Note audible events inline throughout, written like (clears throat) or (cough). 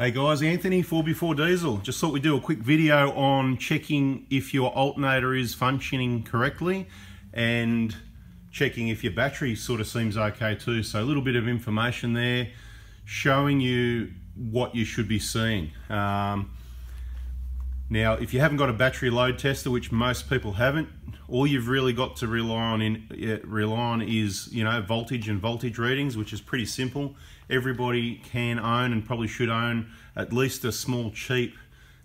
Hey guys, Anthony, Fourby4 Diesel. Just thought we'd do a quick video on checking if your alternator is functioning correctly and checking if your battery sort of seems okay too. So a little bit of information there showing you what you should be seeing. Um, now, if you haven't got a battery load tester, which most people haven't, all you've really got to rely on in rely on is you know voltage and voltage readings, which is pretty simple. Everybody can own and probably should own at least a small cheap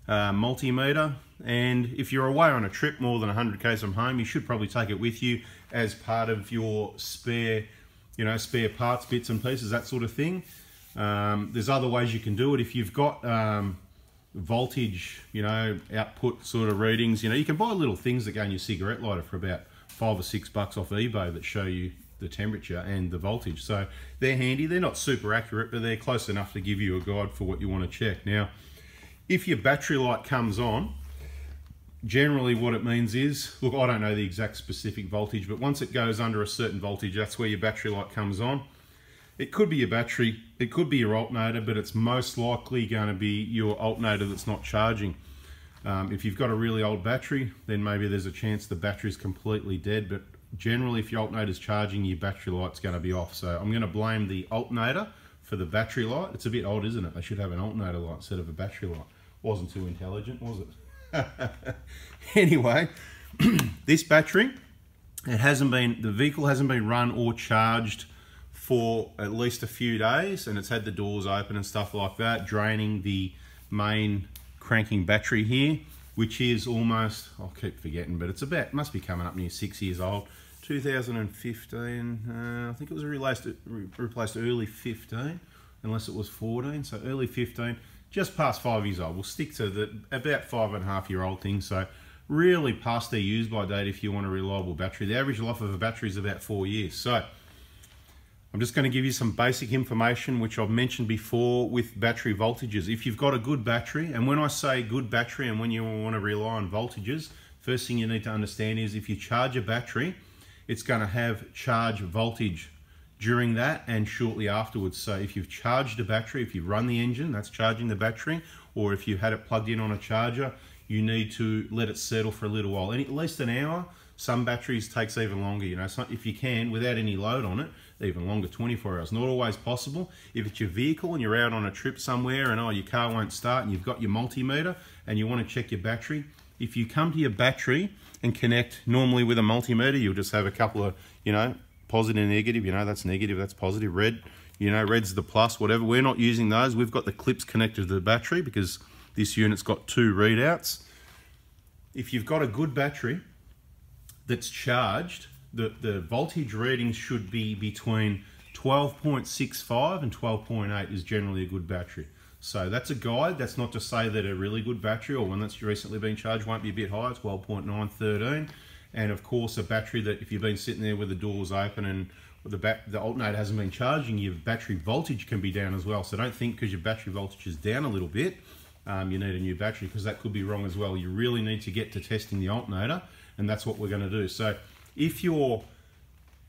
uh, multimeter. And if you're away on a trip more than 100 k's from home, you should probably take it with you as part of your spare, you know, spare parts, bits and pieces, that sort of thing. Um, there's other ways you can do it. If you've got um, voltage, you know, output sort of readings. You know, you can buy little things that go in your cigarette lighter for about five or six bucks off eBay that show you the temperature and the voltage. So they're handy. They're not super accurate, but they're close enough to give you a guide for what you want to check. Now, if your battery light comes on, generally what it means is, look, I don't know the exact specific voltage, but once it goes under a certain voltage, that's where your battery light comes on. It could be your battery, it could be your alternator, but it's most likely going to be your alternator that's not charging. Um, if you've got a really old battery, then maybe there's a chance the battery's completely dead, but generally if your alternator's charging, your battery light's going to be off. So I'm going to blame the alternator for the battery light. It's a bit old, isn't it? They should have an alternator light instead of a battery light. Wasn't too intelligent, was it? (laughs) anyway, (clears throat) this battery, it hasn't been, the vehicle hasn't been run or charged for at least a few days and it's had the doors open and stuff like that, draining the main cranking battery here, which is almost, I'll keep forgetting, but it's about, must be coming up near six years old. 2015, uh, I think it was replaced, replaced early 15, unless it was 14, so early 15, just past five years old. We'll stick to the about five and a half year old thing, so really past their use by date if you want a reliable battery. The average life of a battery is about four years. So I'm just going to give you some basic information which I've mentioned before with battery voltages. If you've got a good battery, and when I say good battery and when you want to rely on voltages, first thing you need to understand is if you charge a battery, it's going to have charge voltage during that and shortly afterwards. So if you've charged a battery, if you run the engine, that's charging the battery, or if you had it plugged in on a charger, you need to let it settle for a little while, and at least an hour. Some batteries takes even longer, you know, so if you can, without any load on it, even longer, 24 hours. Not always possible. If it's your vehicle and you're out on a trip somewhere and oh, your car won't start and you've got your multimeter and you want to check your battery, if you come to your battery and connect normally with a multimeter, you'll just have a couple of, you know, positive and negative, you know, that's negative, that's positive, red, you know, red's the plus, whatever. We're not using those. We've got the clips connected to the battery because this unit's got two readouts. If you've got a good battery that's charged, the, the voltage readings should be between 12.65 and 12.8 is generally a good battery. So that's a guide. That's not to say that a really good battery or one that's recently been charged won't be a bit higher, 12.9, 13. And of course, a battery that if you've been sitting there with the doors open and the, the alternator hasn't been charging, your battery voltage can be down as well. So don't think because your battery voltage is down a little bit, um, you need a new battery because that could be wrong as well. You really need to get to testing the alternator and that's what we're going to do. So if your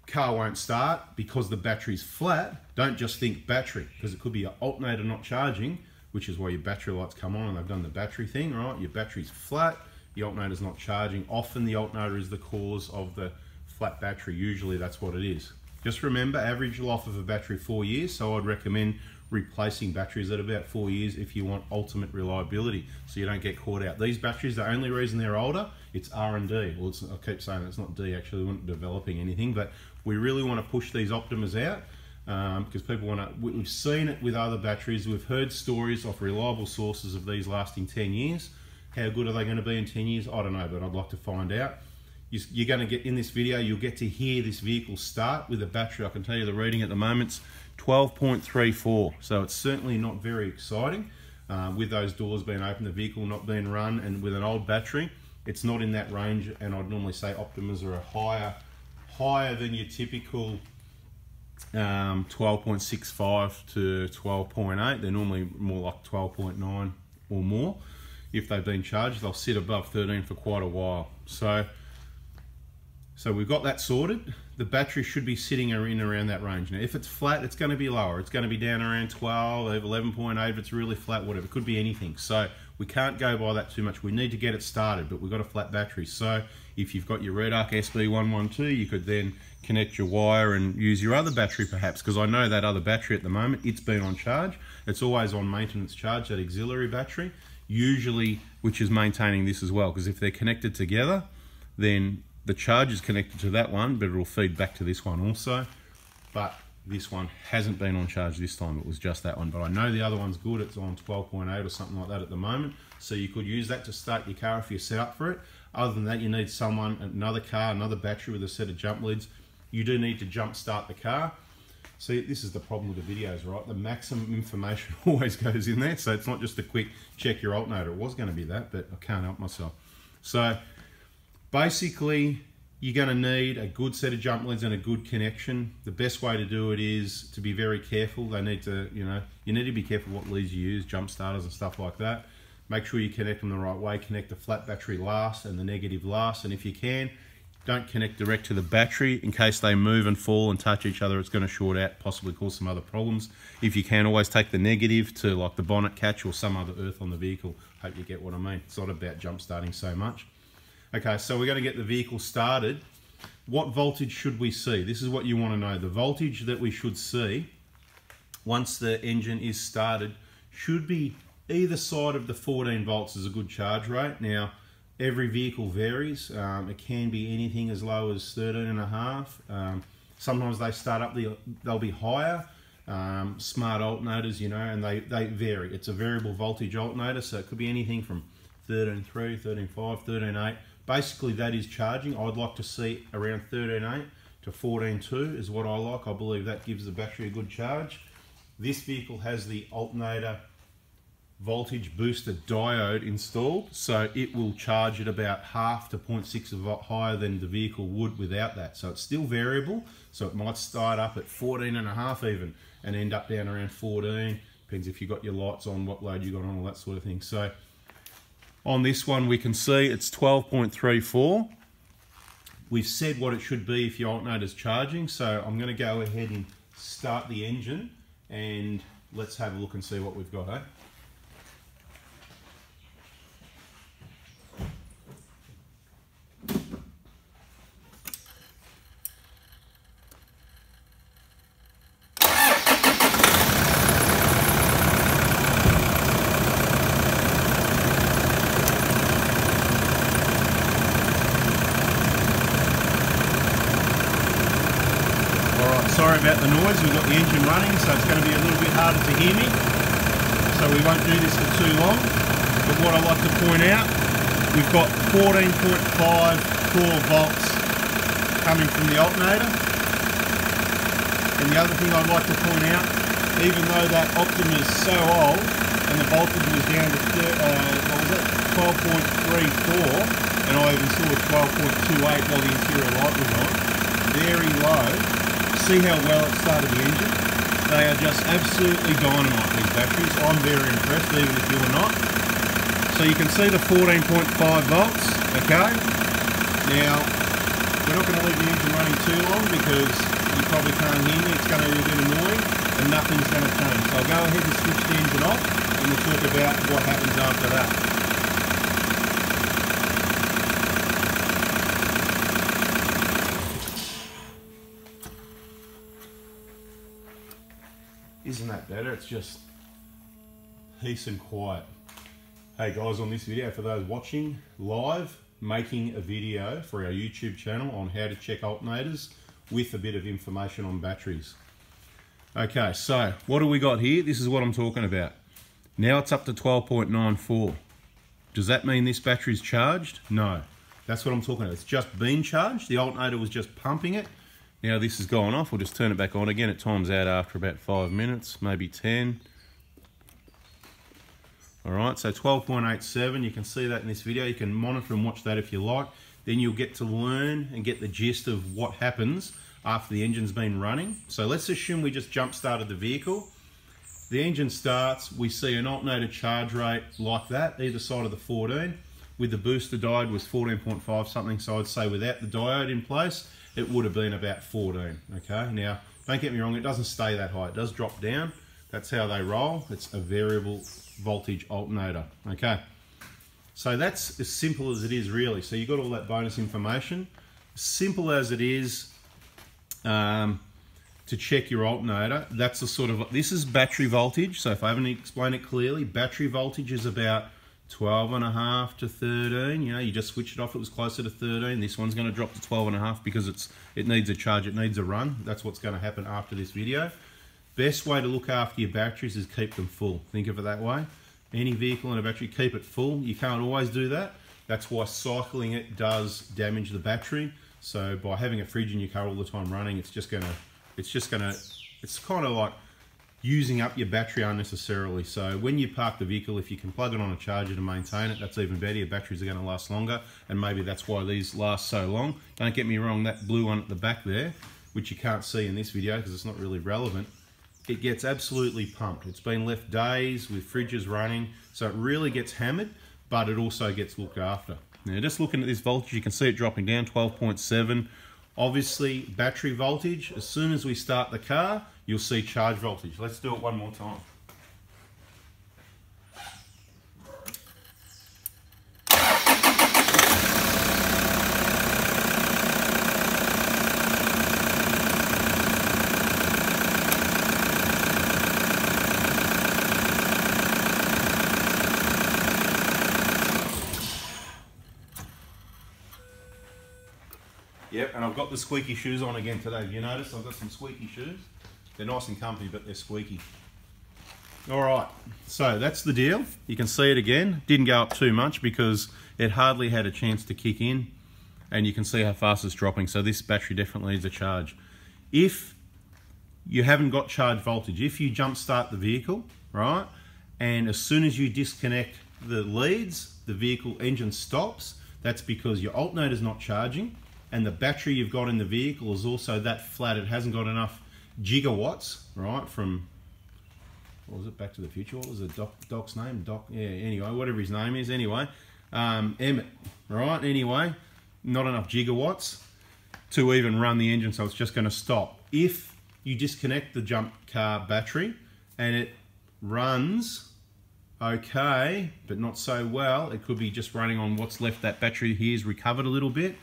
car won't start because the battery's flat, don't just think battery, because it could be your alternator not charging, which is why your battery lights come on and they've done the battery thing, right? Your battery's flat, the alternator's not charging. Often the alternator is the cause of the flat battery. Usually that's what it is. Just remember, average life of a battery four years, so I'd recommend replacing batteries at about four years if you want ultimate reliability so you don't get caught out. These batteries, the only reason they're older, it's R&D. Well, I keep saying it's not D actually, we're not developing anything, but we really want to push these Optimas out because um, people want to, we've seen it with other batteries, we've heard stories of reliable sources of these lasting 10 years. How good are they going to be in 10 years? I don't know, but I'd like to find out. You're going to get in this video, you'll get to hear this vehicle start with a battery. I can tell you the reading at the moment's 12.34. So it's certainly not very exciting uh, with those doors being open, the vehicle not being run, and with an old battery. It's not in that range, and I'd normally say Optimas are a higher, higher than your typical um, 12.65 to 12.8. They're normally more like 12.9 or more. If they've been charged, they'll sit above 13 for quite a while. So So we've got that sorted. The battery should be sitting in around that range. Now, if it's flat, it's going to be lower. It's going to be down around 12, 11.8. If it's really flat, whatever. It could be anything. So we can't go by that too much. We need to get it started, but we've got a flat battery. So if you've got your Redarc SBI12, you could then connect your wire and use your other battery perhaps, because I know that other battery at the moment, it's been on charge. It's always on maintenance charge, that auxiliary battery, usually which is maintaining this as well, because if they're connected together, then the charge is connected to that one, but it'll feed back to this one also. But this one hasn't been on charge this time, it was just that one. But I know the other one's good, it's on 12.8 or something like that at the moment. So you could use that to start your car if you're set up for it. Other than that, you need someone, another car, another battery with a set of jump leads. You do need to jump start the car. See, this is the problem with the videos, right? The maximum information (laughs) always goes in there. So it's not just a quick check your alternator. It was going to be that, but I can't help myself. So basically, you're going to need a good set of jump leads and a good connection. The best way to do it is to be very careful. They need to, you know, you need to be careful what leads you use, jump starters and stuff like that. Make sure you connect them the right way. Connect the flat battery last and the negative last. And if you can, don't connect direct to the battery in case they move and fall and touch each other. It's going to short out, possibly cause some other problems. If you can, always take the negative to like the bonnet catch or some other earth on the vehicle. Hope you get what I mean. It's not about jump starting so much. Okay, so we're going to get the vehicle started. What voltage should we see? This is what you want to know. The voltage that we should see once the engine is started should be either side of the 14 volts is a good charge rate. Now, every vehicle varies. Um, it can be anything as low as 13 and a half. Um, sometimes they start up, the, they'll be higher. Um, smart alternators, you know, and they, they vary. It's a variable voltage alternator, so it could be anything from 13.3, 13.5, 13.8 Basically, that is charging. I'd like to see around 13.8 to 14.2 is what I like. I believe that gives the battery a good charge. This vehicle has the alternator voltage booster diode installed, so it will charge at about half to 0.6 volt higher than the vehicle would without that. So it's still variable, so it might start up at 14 and a half even and end up down around 14. Depends if you've got your lights on, what load you got on, all that sort of thing. So on this one, we can see it's 12.34. We've said what it should be if your alternator's charging, so I'm going to go ahead and start the engine and let's have a look and see what we've got, eh? sorry about the noise, we've got the engine running so it's going to be a little bit harder to hear me. So we won't do this for too long. But what I like to point out, we've got 14.5 core volts coming from the alternator. And the other thing I'd like to point out, even though that Optima is so old and the voltage was down to, uh, what was it, 12.34 and I even saw 12.28 while the interior light was on, very low see how well it started the engine? They are just absolutely dynamite, these batteries. I'm very impressed, even if you are not. So you can see the 14.5 volts, okay? Now, we're not going to leave the engine running too long because you probably can't hear me. It's going to be a bit annoying and nothing's going to change. So I'll go ahead and switch the engine off and we'll talk about what happens after that. Isn't that better? It's just peace and quiet. Hey guys, on this video, for those watching live, making a video for our YouTube channel on how to check alternators with a bit of information on batteries. Okay, so what do we got here? This is what I'm talking about. Now it's up to 12.94. Does that mean this battery's charged? No. That's what I'm talking about. It's just been charged. The alternator was just pumping it. Now this has gone off, we'll just turn it back on again. It times out after about five minutes, maybe 10. All right, so 12.87, you can see that in this video. You can monitor and watch that if you like. Then you'll get to learn and get the gist of what happens after the engine's been running. So let's assume we just jump started the vehicle. The engine starts, we see an alternator charge rate like that, either side of the 14. with the booster diode was 14.5 something. So I'd say without the diode in place, it would have been about 14. Okay, now don't get me wrong, it doesn't stay that high. It does drop down. That's how they roll. It's a variable voltage alternator. Okay, so that's as simple as it is really. So you've got all that bonus information. Simple as it is, um, to check your alternator. That's the sort of, this is battery voltage. So if I haven't explained it clearly, battery voltage is about 12 and a half to 13. You know, you just switch it off, it was closer to 13. This one's gonna drop to 12 and a half because it's it needs a charge, it needs a run. That's what's gonna happen after this video. Best way to look after your batteries is keep them full. Think of it that way. Any vehicle and a battery, keep it full. You can't always do that. That's why cycling it does damage the battery. So by having a fridge in your car all the time running, it's just gonna it's just gonna, it's kind of like using up your battery unnecessarily. So when you park the vehicle, if you can plug it on a charger to maintain it, that's even better. Your batteries are going to last longer, and maybe that's why these last so long. Don't get me wrong, that blue one at the back there, which you can't see in this video because it's not really relevant, it gets absolutely pumped. It's been left days with fridges running, so it really gets hammered, but it also gets looked after. Now just looking at this voltage, you can see it dropping down 12.7 Obviously, battery voltage, as soon as we start the car, you'll see charge voltage. Let's do it one more time. Yep, and I've got the squeaky shoes on again today. You notice I've got some squeaky shoes. They're nice and comfy, but they're squeaky. All right, so that's the deal. You can see it again. Didn't go up too much because it hardly had a chance to kick in. And you can see how fast it's dropping. So this battery definitely needs a charge. If you haven't got charge voltage, if you jump start the vehicle, right, and as soon as you disconnect the leads, the vehicle engine stops, that's because your alternator is not charging and the battery you've got in the vehicle is also that flat. It hasn't got enough gigawatts, right, from, what was it, Back to the Future? What was the doc, Doc's name? Doc, yeah, anyway, whatever his name is, anyway. Um, Emmett, right, anyway, not enough gigawatts to even run the engine, so it's just going to stop. If you disconnect the jump car battery and it runs okay, but not so well, it could be just running on what's left. That battery here is recovered a little bit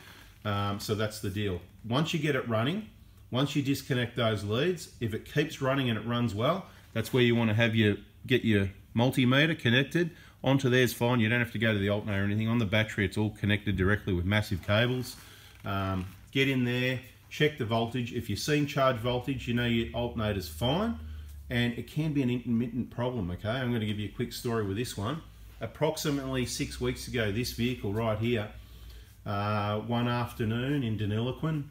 um, so that's the deal. Once you get it running, once you disconnect those leads, if it keeps running and it runs well, that's where you want to have your get your multimeter connected. Onto there's fine. You don't have to go to the alternator or anything. On the battery, it's all connected directly with massive cables. Um, get in there, check the voltage. If you're seeing charge voltage, you know your alternator's fine. And it can be an intermittent problem, okay? I'm going to give you a quick story with this one. Approximately six weeks ago, this vehicle right here uh, one afternoon in Deniliquin,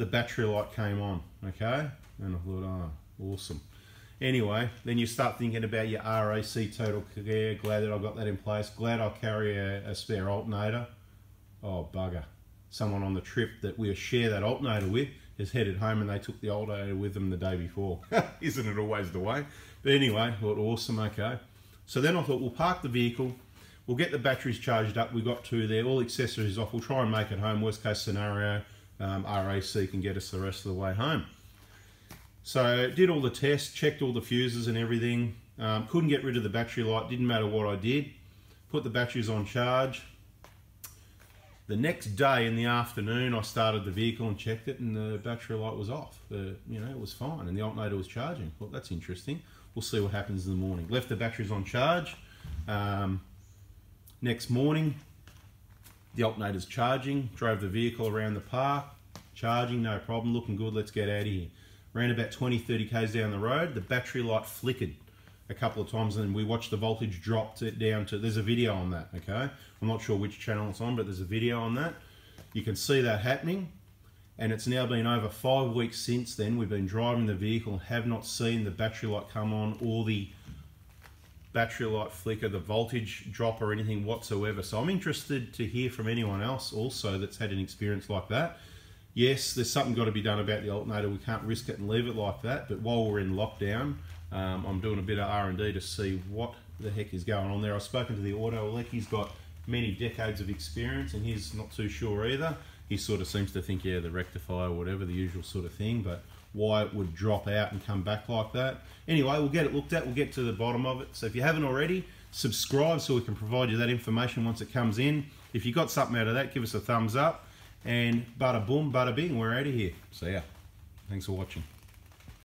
the battery light came on, okay? And I thought, oh, awesome. Anyway, then you start thinking about your RAC total care. Glad that I've got that in place. Glad I carry a, a spare alternator. Oh, bugger. Someone on the trip that we share that alternator with is headed home and they took the alternator with them the day before. (laughs) Isn't it always the way? But anyway, I thought, awesome, okay. So then I thought, we'll park the vehicle, We'll get the batteries charged up. We've got two there. All accessories off. We'll try and make it home. Worst case scenario, um, RAC can get us the rest of the way home. So did all the tests, checked all the fuses and everything. Um, couldn't get rid of the battery light. Didn't matter what I did. Put the batteries on charge. The next day in the afternoon, I started the vehicle and checked it, and the battery light was off. The, you know, it was fine, and the alternator was charging. Well, that's interesting. We'll see what happens in the morning. Left the batteries on charge. Um, Next morning, the alternator's charging, drove the vehicle around the park, charging, no problem, looking good, let's get out of here. Ran about 20, 30 k's down the road, the battery light flickered a couple of times and we watched the voltage drop it down to, there's a video on that, okay? I'm not sure which channel it's on, but there's a video on that. You can see that happening and it's now been over five weeks since then. We've been driving the vehicle have not seen the battery light come on or the battery light flicker, the voltage drop or anything whatsoever. So I'm interested to hear from anyone else also that's had an experience like that. Yes, there's something got to be done about the alternator. We can't risk it and leave it like that. But while we're in lockdown, um, I'm doing a bit of R&D to see what the heck is going on there. I've spoken to the auto elec. He's got many decades of experience, and he's not too sure either. He sort of seems to think, yeah, the rectifier whatever, the usual sort of thing, but why it would drop out and come back like that. Anyway, we'll get it looked at, we'll get to the bottom of it. So if you haven't already, subscribe so we can provide you that information once it comes in. If you got something out of that, give us a thumbs up. And bada boom, bada bing, we're out of here. See ya. Thanks for watching.